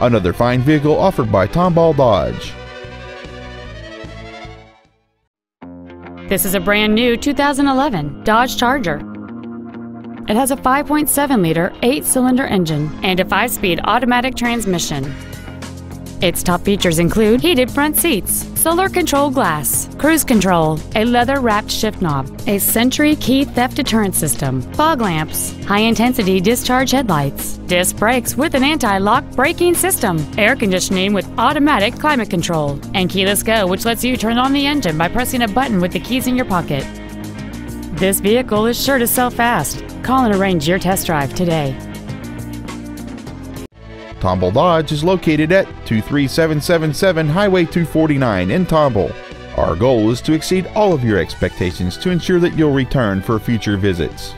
Another fine vehicle offered by Tomball Dodge. This is a brand new 2011 Dodge Charger. It has a 5.7 liter, 8 cylinder engine and a 5 speed automatic transmission. Its top features include heated front seats, solar control glass, cruise control, a leather wrapped shift knob, a Sentry key theft deterrent system, fog lamps, high intensity discharge headlights, disc brakes with an anti lock braking system, air conditioning with automatic climate control, and keyless go, which lets you turn on the engine by pressing a button with the keys in your pocket. This vehicle is sure to sell fast. Call and arrange your test drive today. Tomball Dodge is located at 23777 Highway 249 in Tomball. Our goal is to exceed all of your expectations to ensure that you'll return for future visits.